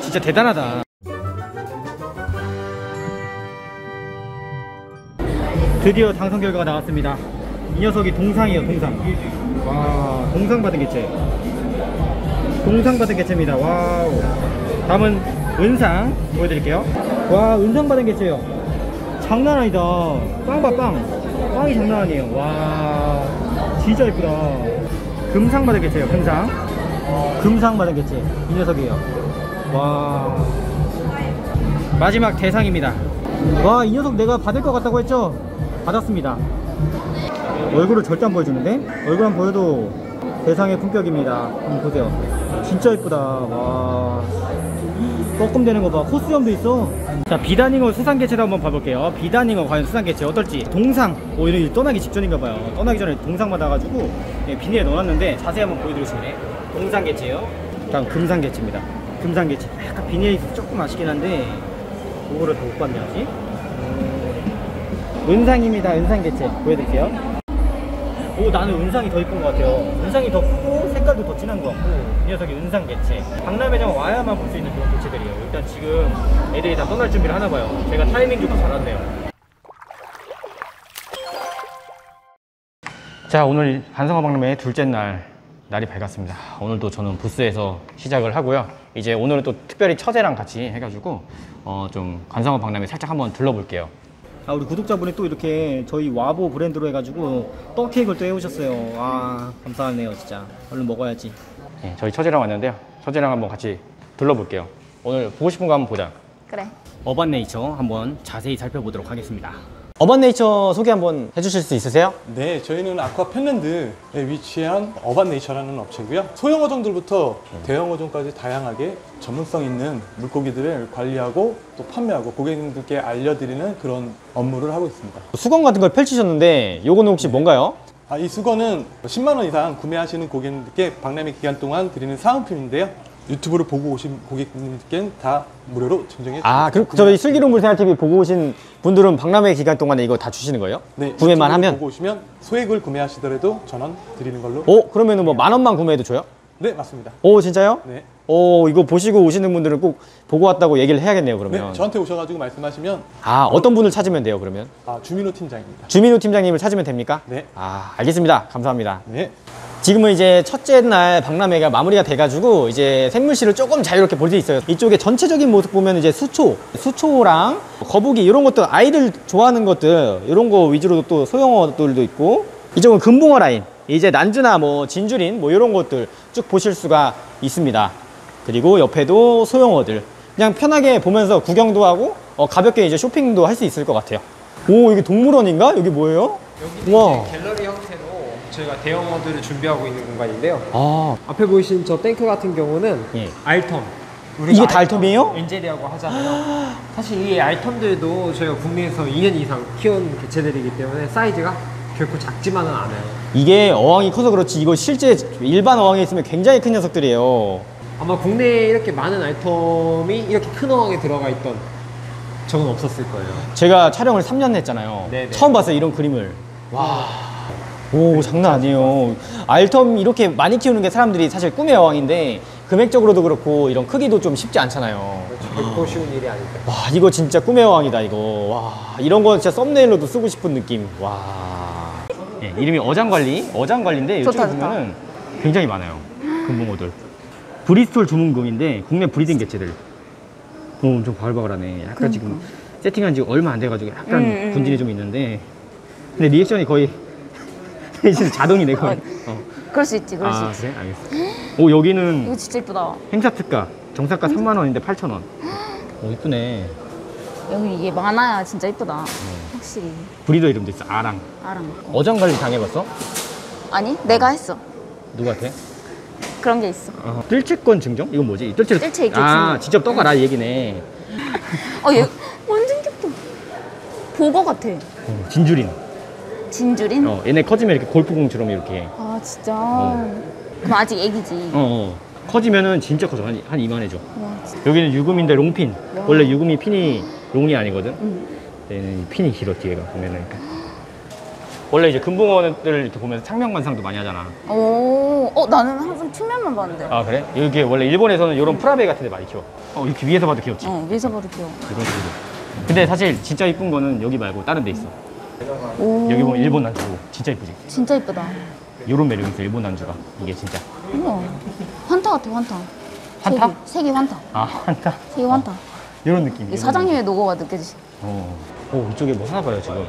진짜 대단하다. 드디어 당선 결과가 나왔습니다. 이 녀석이 동상이에요, 동상. 와, 동상 받은 개체. 동상 받은 개체입니다. 와우. 다음은 은상 보여드릴게요. 와, 은상 받은 개체요. 장난 아니다. 빵 봐, 빵. 빵이 장난 아니에요. 와, 진짜 예쁘다. 금상 받은 개체예요, 금상. 금상 개체. 이 녀석이에요. 와. 마지막 대상입니다. 와, 이 녀석 내가 받을 것 같다고 했죠? 받았습니다. 얼굴을 절대 안 보여주는데? 얼굴 안 보여도 대상의 품격입니다. 한번 보세요. 진짜 예쁘다. 와. 뻐끔 되는 거 봐. 코스염도 있어. 자, 비단잉어 수상개체도 한번 봐볼게요. 비단잉어 과연 수상개체 어떨지. 동상. 오, 이런 떠나기 직전인가 봐요. 떠나기 전에 동상 받아가지고 예, 비닐에 넣어놨는데 자세히 한번 보여드리시네. 동상개체요. 다음 금상개체입니다. 금상개체. 약간 있어서 조금 아쉽긴 한데, 그거를 더 못 봤네, 아직. 은상입니다. 은상개체. 보여드릴게요. 오 나는 은상이 더 이쁜 것 같아요 은상이 더 크고 색깔도 더 진한 것 같고 이 녀석이 은상 개체 박람회장 와야만 볼 수 있는 그런 개체들이에요 일단 지금 애들이 다 떠날 준비를 하나 봐요 제가 타이밍 좋고 잘 왔네요 자 오늘 반성어 박람회 둘째 날 날이 밝았습니다 오늘도 저는 부스에서 시작을 하고요 이제 오늘은 또 특별히 처제랑 같이 해가지고 어, 좀 관상어 박람회 살짝 한번 둘러볼게요 아 우리 구독자분이 또 이렇게 저희 와보 브랜드로 해가지고 떡 케이크를 또 해오셨어요. 아 감사하네요 진짜. 얼른 먹어야지. 네, 저희 처제랑 왔는데요. 처제랑 한번 같이 둘러볼게요. 오늘 보고 싶은 거 한번 보자. 그래. 어반네이처 한번 자세히 살펴보도록 하겠습니다. 어반네이처 소개 한번 해주실 수 있으세요? 네, 저희는 아쿠아 펜랜드에 위치한 어반네이처라는 업체고요. 소형 어종들부터 대형 어종까지 다양하게 전문성 있는 물고기들을 관리하고 또 판매하고 고객님들께 알려드리는 그런 업무를 하고 있습니다. 수건 같은 걸 펼치셨는데 요거는 혹시 뭔가요? 아, 이 수건은 10만 원 이상 구매하시는 고객님들께 박람회 기간 동안 드리는 사은품인데요. 유튜브를 보고 오신 고객님들께는 다 무료로 증정해 아, 그럼 저희 슬기로운 생활TV 보고 오신 분들은 박람회 기간 동안에 이거 다 주시는 거예요? 네, 구매만 하면? 보고 오시면 소액을 구매하시더라도 전원 드리는 걸로. 오, 그러면은 뭐 만 원만 구매해도 줘요? 네, 맞습니다. 오, 진짜요? 네. 오, 이거 보시고 오시는 분들은 꼭 보고 왔다고 얘기를 해야겠네요, 그러면. 네, 저한테 오셔가지고 말씀하시면 아, 어떤 분을 찾으면 돼요, 그러면? 아, 주민호 팀장입니다. 주민호 팀장님을 찾으면 됩니까? 네. 아, 알겠습니다. 감사합니다. 네. 지금은 이제 첫째 날 박람회가 마무리가 돼가지고 이제 샘물실을 조금 자유롭게 볼 수 있어요. 이쪽에 전체적인 모습 보면 이제 수초, 수초랑 거북이 이런 것들 아이들 좋아하는 것들 이런 거 위주로 또 소형어들도 있고 이쪽은 금붕어 라인 이제 난주나 뭐 진주린 뭐 이런 것들 쭉 보실 수가 있습니다. 그리고 옆에도 소형어들 그냥 편하게 보면서 구경도 하고 어, 가볍게 이제 쇼핑도 할 수 있을 것 같아요. 오 이게 동물원인가? 여기 뭐예요? 이제 갤러리 형태로 저희가 대형어들을 준비하고 있는 공간인데요. 아 앞에 보이신 저 탱크 같은 경우는 예. 알텀. 이게 다 알텀이에요? 엔젤이라고 하잖아요. 사실 이 알텀들도 저희가 국내에서 2년 이상 키운 개체들이기 때문에 사이즈가 결코 작지만은 않아요. 이게 어항이 커서 그렇지 이거 실제 일반 어항에 있으면 굉장히 큰 녀석들이에요 아마 국내에 이렇게 많은 알텀이 이렇게 큰 어항에 들어가 있던 적은 없었을 거예요. 제가 촬영을 3년 했잖아요 네네. 처음 봤어요 이런 그림을 와 오 장난 아니에요. 알텀 이렇게 많이 키우는 게 사람들이 사실 꿈의 어항인데 금액적으로도 그렇고 이런 크기도 좀 쉽지 않잖아요. 결코 쉬운 일이 아니다. 와 이거 진짜 꿈의 어항이다 이거. 와 이런 거 진짜 thumbnail로도 쓰고 싶은 느낌. 와. 예, 이름이 어장관리? 어장관리인데 이쪽에 좋다, 좋다. 보면은 굉장히 많아요 금붕어들 브리스톨 주문금인데 국내 breeding 개체들. 오, 엄청 바글바글하네. 약간 지금 세팅한 지 얼마 안 돼가지고 약간 음, 음, 분진이 좀 있는데. 근데 리액션이 거의 진짜 자동이네 거의 어. 그럴 수 있지, 그럴 아 수 있지. 그래? 알겠어 오 여기는 이거 진짜 이쁘다. 행사 특가 정사가 3만 원인데 8천 원. 오 이쁘네. 여기 이게 많아야 진짜 이쁘다. 네. 확실히. 브리더 이름도 있어. 아랑. 아랑. 어장 관리 당해봤어? 아니, 내가 했어. 누구한테? 그런 게 있어. 어. 뜰채권 증정? 이건 뭐지? 뜰채. 뜰채 있겠지. 아 직접 떠가라 이 얘기네. 어, 얘 완전 귀엽다. 보거 같아. 어, 진주린. 진주린? 어 얘네 커지면 이렇게 골프공처럼 이렇게. 아, 진짜. 어. 그럼 아직 애기지. 어, 어. 커지면은 진짜 커져. 한, 한 이만해져. 여기는 유금인데 long fin. 와. 원래 유금이 fin이 long이 아니거든. 응. 얘는 fin이 길어 뒤에가 보면은. 원래 이제 금붕어들 이렇게 보면 상면관상도 많이 하잖아. 오, 어 나는 항상 측면만 봤는데. 아 그래? 이게 원래 일본에서는 이런 프라베 같은 데 많이 키워. 어 이렇게 위에서 봐도 귀엽지? 어 위에서 봐도 귀여워. 이런 식으로. 근데 사실 진짜 이쁜 거는 여기 말고 다른 데 있어. 오, 여기 보면 일본 난주 진짜 이쁘지? 진짜 이쁘다. 이런 매력 있어 일본 난주가 이게 진짜. 우와, 환타 같아 환타. 환타? 색이, 색이 환타. 아 환타. 색이 환타. 이런 느낌. 이 사장님의 노고가 느껴지지. 어. 오 이쪽에 뭐 하나 봐요 지금.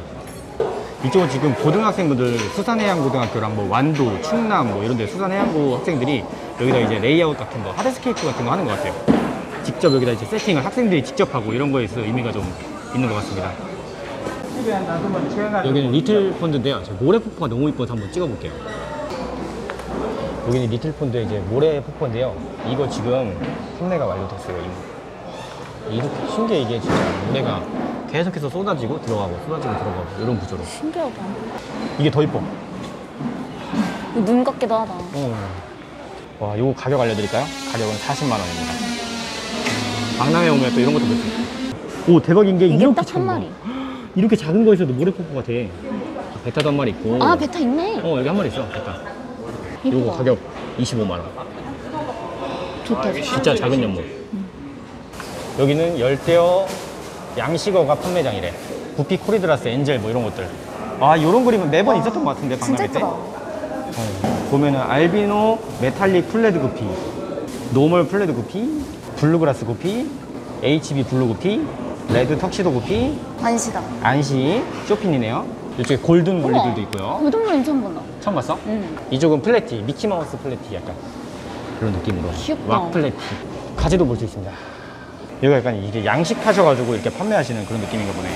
이쪽은 지금 고등학생분들 수산해양고등학교랑 뭐 완도, 충남 뭐 이런 데 수산해양고 학생들이 여기다 이제 레이아웃 같은 거, hardscape 같은 거 하는 것 같아요. 직접 여기다 이제 세팅을 학생들이 직접 하고 이런 거에 있어 의미가 좀 있는 것 같습니다. 여기는 리틀 펀드인데요. 제가 모래 폭포가 너무 이뻐서 한번 찍어볼게요. 여기는 리틀 펀드의 이제 모래 폭포인데요. 이거 지금 판매가 완료됐어요. 이미. 이렇게 신기해 이게 진짜 모래가 계속해서 쏟아지고 들어가고 쏟아지고 들어가고 이런 구조로 신기하다. 이게 더 이뻐 눈 같기도 하다. 어. 와 요거 가격 알려드릴까요? 가격은 40만 원입니다 박람회 오면 또 이런 것도 볼 수 있어 오 대박인 게 이게 딱 한. 마리. 이렇게 작은 거에서도 모래폭포가 돼 betta도 한 마리 있고 아 betta 있네. 어 여기 한 마리 있어 betta 요거 이쁘다. 가격 25만 원 좋다. 진짜 작은 연못. 여기는 열대어 양식어가 판매장이래. 구피 corydoras, angel 뭐 이런 것들. 아, 이런 그림은 매번 있었던 것 같은데 진짜 박람회 때. 어, 보면은 알비노 metallic full red 구피, normal full red 구피, blue grass 구피, HB blue 구피, red 턱시도 구피, 안시다. 안시 short fin이네요. 이쪽에 golden molly들도 있고요. 그 정도는 처음 본다. 처음 봤어? 응. 이쪽은 platy, 미키마우스 platy 약간 그런 느낌으로 귀엽다. wag platy 가지도 볼 수 있습니다 여기가 약간 이게 양식하셔가지고 이렇게 판매하시는 그런 느낌인가 보네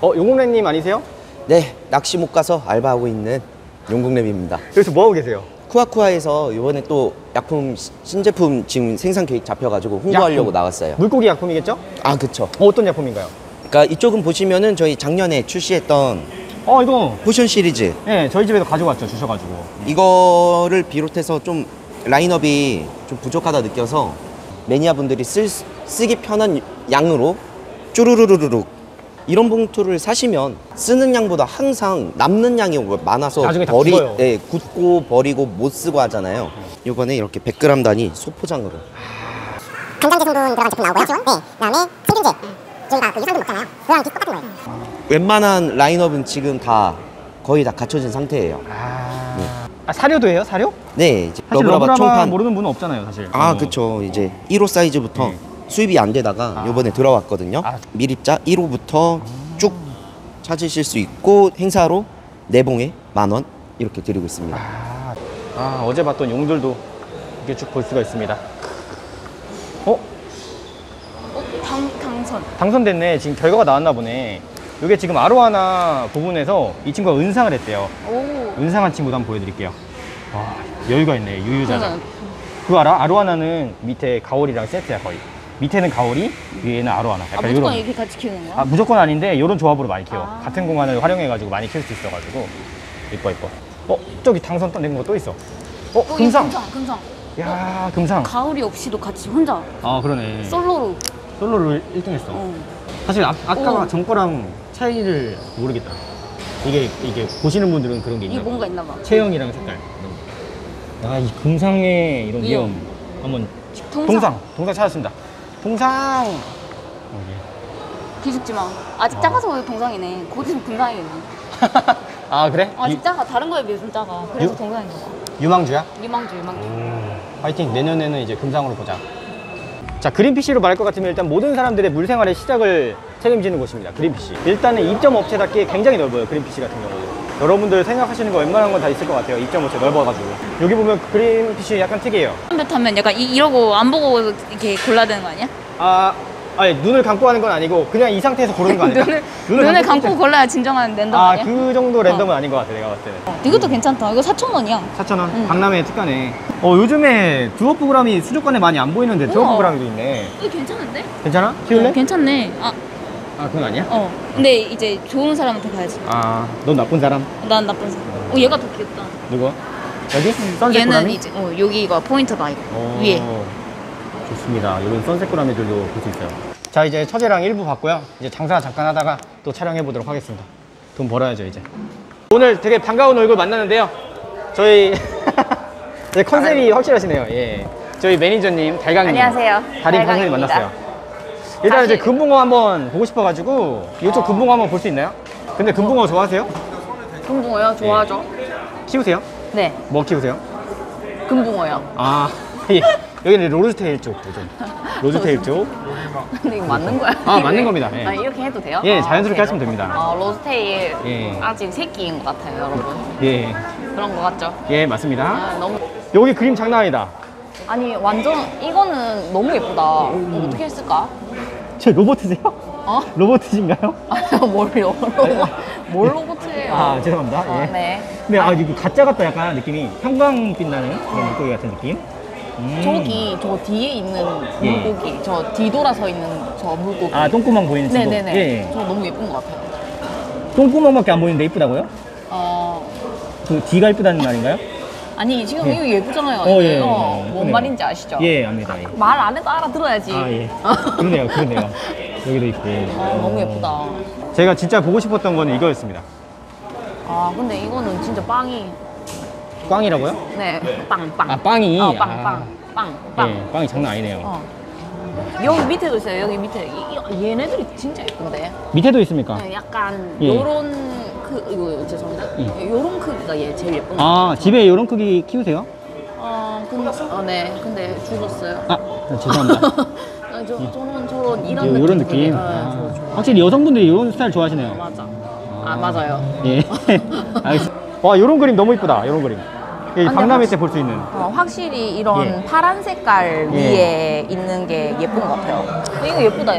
어 용국랩님 아니세요? 네, 낚시 못 가서 알바하고 있는 용국랩입니다. 여기서 뭐하고 계세요? 쿠아쿠아에서 이번에 또 약품 시- 신제품 지금 생산 계획 잡혀가지고 홍보하려고 약품. 나갔어요. 물고기 약품이겠죠? 아, 그쵸. 어, 어떤 약품인가요? 그러니까 이쪽은 보시면은 저희 작년에 출시했던 어 이거 potion 시리즈 네 저희 집에서 가져왔죠 주셔가지고 이거를 비롯해서 좀 라인업이 좀 부족하다 느껴서 매니아 분들이 쓸, 쓰기 편한 양으로 쭈루루루룩 이런 봉투를 사시면 쓰는 양보다 항상 남는 양이 많아서 나중에 다 버리, 굳어요. 예, 굳고 버리고 못 쓰고 하잖아요. 요번에 이렇게 100g 단위 소포장으로 강장제 성분 들어간 제품 나오고요. 네. 그다음에 세균제. 저희가 그 유산균 먹잖아요. 그거랑 똑같은 거예요. 웬만한 라인업은 지금 다 거의 다 갖춰진 상태예요. 아, 아 사료도 해요 사료? 네, 이제 사실 러브라바 러브라바 총판. 모르는 분은 없잖아요 사실 아, 어. 그쵸. 이제 1호 사이즈부터 네. 수입이 안 되다가 아. 요번에 들어왔거든요. 아. 미립자 1호부터 쭉 찾으실 수 있고 행사로 네봉에 만 원 이렇게 드리고 있습니다. 아, 아 어제 봤던 용들도 이렇게 쭉 볼 수가 있습니다 어? 어, 당 당선. 당선됐네. 지금 결과가 나왔나 보네. 이게 지금 아로하나 부분에서 이 친구가 은상을 했대요. 오. 은상한 친구도 한번 보여드릴게요. 와, 여유가 있네. 그러네. 그거 알아? 아로하나는 밑에 가오리랑 세트야, 거의. 밑에는 가오리, 위에는 아로하나. 아 약간 무조건 요런- 이렇게 같이 키우는 거야? 아, 무조건 아닌데, 이런 조합으로 많이 키워. 아. 같은 공간을 활용해가지고 많이 키울 수 있어가지고. 이뻐, 이뻐. 어, 저기 당선 낸 거 또 있어. 어, 어, 금상. 금상. 금상. 야 금상. 가을이 없이도 같이 혼자 아, 그러네. 솔로로. 솔로를 1등 했어. 어. 사실 아, 아까 오. 전 거랑 차이를 모르겠다. 이게 이게 보시는 분들은 그런 게 이게 있나 봐. 뭔가 있나 봐. 체형이랑 색깔. 아, 이 금상의 이런 위험. 위험 한번 동상. 동상 동상 찾았습니다. 동상. 기죽지 마. 아직 작아서 왜 동상이네. 곧 있으면 금상이겠네. 아 그래? 아직 유, 작아. 다른 거에 비해 좀 작아. 그래서 유- 동상인 거야. 유망주야? 유망주, 유망주. 화이팅. 내년에는 이제 금상으로 보자. 자 그린피쉬로 말할 것 같으면 일단 모든 사람들의 물생활의 시작을 책임지는 곳입니다. 그린피쉬. 일단은 입점 업체답게 굉장히 넓어요. 그린피쉬 같은 경우도. 여러분들 생각하시는 거 웬만한 건 다 있을 것 같아요. 입점 업체 넓어가지고. 여기 보면 그린피쉬 약간 특이해요. 배 타면 약간 이, 이러고 안 보고 이렇게 골라야 되는 거 아니야? 아, 아니 눈을 감고 하는 건 아니고 그냥 이 상태에서 고르는 거 아니야? 눈을, 눈을 감고 있을 때. 골라야 진정한 랜덤 아, 아니야? 그 정도 랜덤은 아닌 것 같아, 내가 봤을 때는. 어, 이것도 괜찮다. 이거 4,000원이야. 4,000원. 응. 박람회 특가네. 어, 요즘에 두어프그람이 수족관에 많이 안 보이는데 우와. 두어프그람도 있네. 이거 괜찮은데? 괜찮아? 키울래? 어, 괜찮네. 아, 아, 그건 아니야? 어. 근데 이제 좋은 사람한테 가야지. 아, 넌 나쁜 사람? 난 나쁜 사람. 어, 얘가 더 귀엽다. 누구? 여기? 선셋 얘는 고라미? 이제 어, 여기가 포인트다 이거. 오, 위에. 좋습니다. 이런 선셋 고라미들도 볼 수 있어요. 자, 이제 처제랑 일부 봤고요. 이제 장사 잠깐 하다가 또 촬영해 보도록 하겠습니다. 돈 벌어야죠, 이제. 오늘 되게 반가운 얼굴 만났는데요. 저희 컨셉이 확실하시네요. 예. 저희 매니저님 달강님. 안녕하세요. 달인 강사님 달강입니다. 만났어요. 일단 이제 금붕어 한번 보고 싶어가지고 이쪽 금붕어 한번 볼 수 있나요? 근데 금붕어 좋아하세요? 금붕어요? 좋아하죠? 키우세요? 네. 뭐 키우세요? 금붕어요. 아 예. 여기는 rose tail 쪽 요즘. rose tail 쪽. 근데 이거 맞는 거야? 아 맞는 겁니다. 예. 아, 이렇게 해도 돼요? 예, 아, 자연스럽게 오케이. 하시면 됩니다. 어, rose tail 예. 아직 새끼인 것 같아요, 여러분. 예. 그런 것 같죠? 예 맞습니다. 아, 너무 여기 그림 장난 아니다. 아니 완전 이거는 너무 예쁘다. 이거 어떻게 했을까? 저 로봇이세요? 어? 로봇이신가요? 뭘요? 로봇, 뭘 로봇이에요? 아 죄송합니다. 아, 예. 네. 근데 아 이거 가짜 같다 약간 느낌이 형광빛 나는 그런 물고기 같은 느낌. 음. 저기 저 뒤에 있는 예. 물고기, 저 뒤돌아서 있는 저 물고기. 아 똥구멍 보이는 친구. 네네네. 예. 저 너무 예쁜 것 같아요. 똥구멍밖에 안 보이는데 이쁘다고요? 어, 그 뒤가 이쁘다는 말인가요? 아니 지금 예. 이거 예쁘잖아요. 어, 이게. 예, 어, 예, 뭔. 말인지 아시죠? 예 압니다. 예. 말 안 해도 알아들어야지. 아 예. 그러네요, 그러네요. 여기도 있고. 아, 너무 예쁘다. 제가 진짜 보고 싶었던 거는 이거였습니다. 아 근데 이거는 진짜 빵이 꽝이라고요? 네, 빵, 빵. 아 빵이. 어, 빵, 아. 빵, 빵, 빵. 예, 빵이 장난 아니네요. 어. 여기 밑에도 있어요. 여기 밑에. 이, 이- 얘네들이 진짜 예쁜데. 밑에도 있습니까? 네, 약간 예. 요런 크 이거 죄송합니다. 예. 요런 크기가 얘 제일 예쁜 거. 아 집에 이런 크기 키우세요? 어, 근데 어, 네. 근데 죽었어요. 아 죄송합니다. 아, 저, 저는 저런 이런 요- 느낌. 요런 느낌. 아, 아, 저 좋아. 확실히 여성분들이 이런 스타일 좋아하시네요. 맞아. 아 맞아요. 예. 알겠습니다. 와, 요런 그림 너무 이쁘다. 요런 그림. 이 아니, 박람회 확- 때볼 수 있는. 어, 확실히 이런 예. 파란 색깔 예. 위에 있는 게 예쁜 것 같아요. 이거 예쁘다.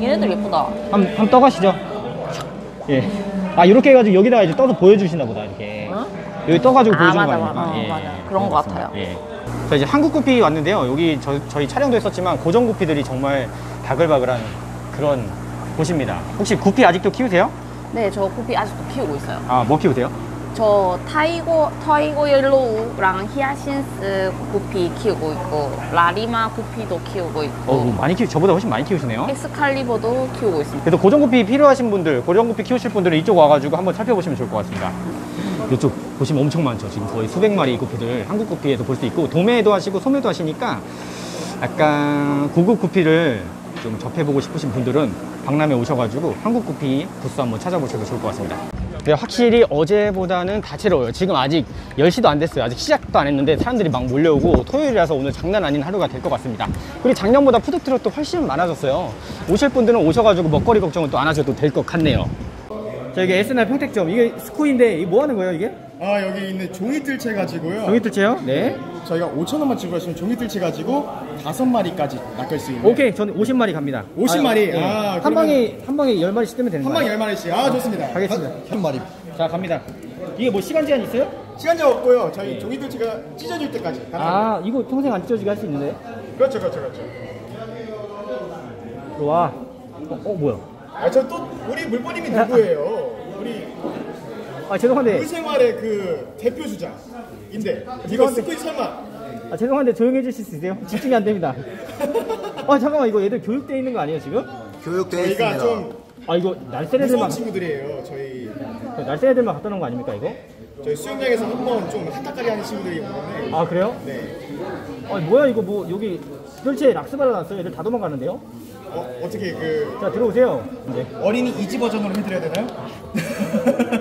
얘네들 예쁘다. 한, 한 떠가시죠. 예. 아, 이렇게 해가지고 여기다가 이제 떠서 보여주시나 보다, 이렇게. 어? 여기 떠가지고 아, 보여주는 맞아, 거 아닙니까? 맞아. 어, 예. 맞아. 그런 것 같습니다. 같아요. 예. 자, 이제 한국 구피 왔는데요. 여기 저, 저희 촬영도 했었지만 고정 구피들이 정말 바글바글한 그런 곳입니다. 혹시 구피 아직도 키우세요? 네, 저 구피 아직도 키우고 있어요. 아, 뭐 키우세요? 저 tiger tiger yellow랑 히아신스 구피 키우고 있고 larimar 구피도 키우고 있고 어, 많이 키우, 저보다 훨씬 많이 키우시네요. 엑스칼리버도 키우고 있습니다. 그래서 고정구피 필요하신 분들, 고정구피 키우실 분들은 이쪽 와가지고 한번 살펴보시면 좋을 것 같습니다. 이쪽 보시면 엄청 많죠. 지금 거의 수백 마리 구피들 한국 구피에도 볼수 있고 도매도 하시고 소매도 하시니까 약간 고급 구피를 좀 접해보고 싶으신 분들은 박람회 오셔가지고 한국 구피 부스 한번 찾아보셔도 좋을 것 같습니다. 네, 확실히 어제보다는 다채로워요. 지금 아직 10시도 안 됐어요. 아직 시작도 안 했는데 사람들이 막 몰려오고 토요일이라서 오늘 장난 아닌 하루가 될 것 같습니다. 그리고 작년보다 푸드트럭도 훨씬 많아졌어요. 오실 분들은 오셔가지고 먹거리 걱정은 또 안 하셔도 될 것 같네요. 자, 이게 SNR 평택점. 이게 스코인데 이게 뭐 하는 거예요, 이게? 아 여기 있는 종이뜰채 가지고요. 종이뜰채요? 네. 저희가 5천 원만 지불하시면 종이뜰채 가지고 다섯 마리까지 낚을 수 있는. 오케이, 저는 50마리 갑니다. 50마리? 아, 아, 한 방에, 한 방에 10마리씩 뜨면 되는 한 거예요? 방에 열 마리씩. 아 좋습니다. 가겠습니다. 한 마리. 자, 갑니다. 이게 뭐 시간 제한 있어요? 시간 제한 없고요. 저희 종이뜰채가 찢어질 때까지. 아, 이거 평생 안 찢어지게 할 수 있는데? 그렇죠, 그렇죠, 그렇죠. 들어와. 어, 어 뭐야? 아 저 또 우리 물보님이 누구예요? 아, 죄송한데. 물생활의 그 대표 주자인데 이거 스쿠이 설마? 아, 죄송한데 조용히 해주실 수 있어요? 집중이 안 됩니다. 아, 잠깐만, 이거 애들 교육돼 있는 거 아니에요, 지금? 저희가 좀 아, 이거 날쌘 애들만, 친구들이에요. 저희 날쌘 애들만 갖다 놓은 거 아닙니까, 이거? 저희 수영장에서 한 번 좀 한타까리 하는 친구들이 보면 아, 그래요? 네. 아, 뭐야, 이거 뭐, 여기 도대체 락스 받아놨어요? 애들 다 도망가는데요? 어, 어떻게 그 자, 들어오세요. 이제. 어린이 이지 버전으로 해드려야 되나요?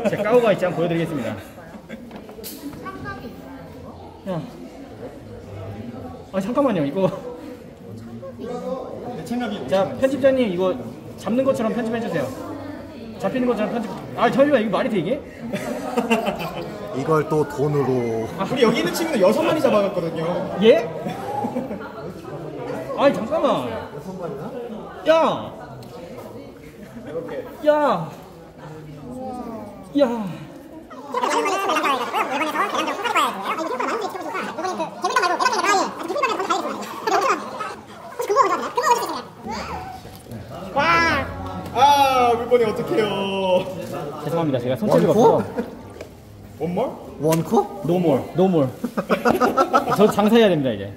제 까오가 있지 않 보여드리겠습니다. 야. 아 잠깐만요 이거 네, 자 편집자님 이거 잡는 것처럼 편집해 주세요. 잡히는 것처럼 편집. 아 잠시만 이거 말이 돼 이게? 이걸 또 돈으로 우리 여기 있는 친구는 여섯 마리 잡아갔거든요. 예? 아니 잠깐만. 야. 야. 야. 아 물건이 어떡해요. 죄송합니다 제가 손재주가 없어서. 원몰? 원코? 노몰 노몰. 저 장사해야 됩니다 이제.